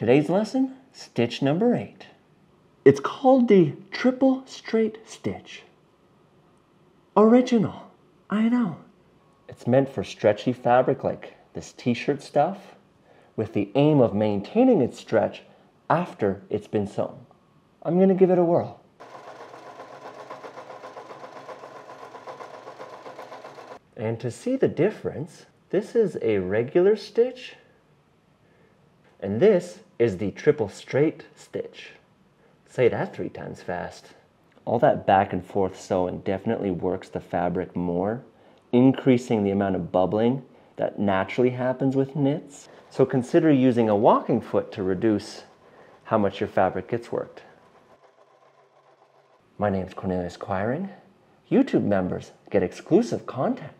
Today's lesson, stitch number eight. It's called the triple straight stitch. Original, I know. It's meant for stretchy fabric like this t-shirt stuff with the aim of maintaining its stretch after it's been sewn. I'm to give it a whirl. And to see the difference, this is a regular stitch and this is the triple straight stitch. Say that three times fast. All that back and forth sewing definitely works the fabric more, increasing the amount of bubbling that naturally happens with knits. So consider using a walking foot to reduce how much your fabric gets worked. My name is Cornelius Quiring. YouTube members get exclusive content